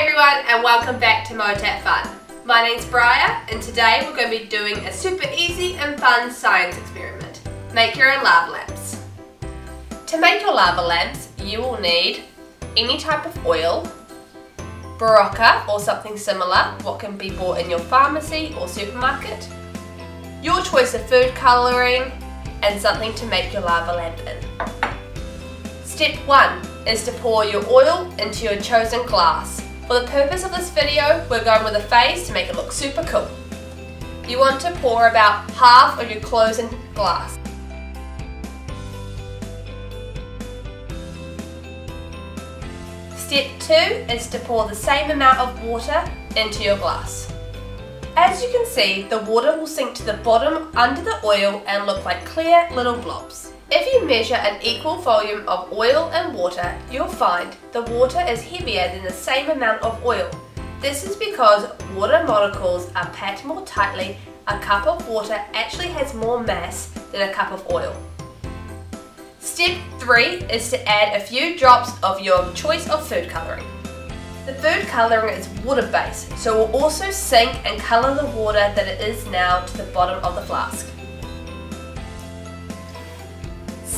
Everyone and welcome back to Motat Fun. My name's Briar and today we're going to be doing a super easy and fun science experiment. Make your own lava lamps. To make your lava lamps you will need any type of oil, Berocca or something similar, what can be bought in your pharmacy or supermarket, your choice of food colouring and something to make your lava lamp in. Step 1 is to pour your oil into your chosen glass. For the purpose of this video, we're going with a phase to make it look super cool. You want to pour about half of your closing glass. Step 2 is to pour the same amount of water into your glass. As you can see, the water will sink to the bottom under the oil and look like clear little blobs. If you measure an equal volume of oil and water, you'll find the water is heavier than the same amount of oil. This is because water molecules are packed more tightly. A cup of water actually has more mass than a cup of oil. Step 3 is to add a few drops of your choice of food colouring. The food colouring is water based, so it will also sink and colour the water that it is now to the bottom of the flask.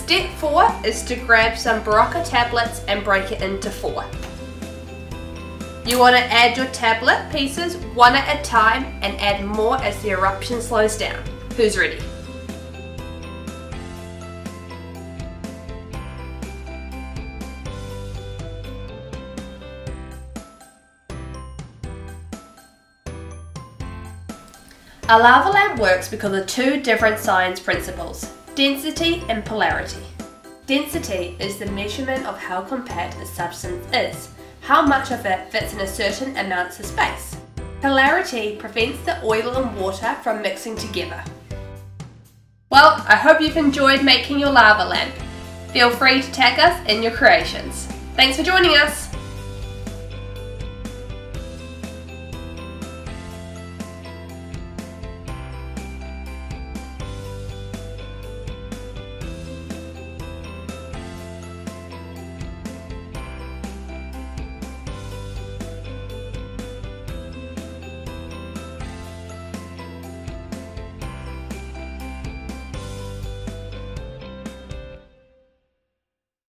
Step 4 is to grab some Berocca tablets and break it into four. You want to add your tablet pieces one at a time and add more as the eruption slows down. Who's ready? A lava lamp works because of two different science principles, density and polarity. Density is the measurement of how compact a substance is, how much of it fits in a certain amount of space. Polarity prevents the oil and water from mixing together. Well, I hope you've enjoyed making your lava lamp. Feel free to tag us in your creations. Thanks for joining us!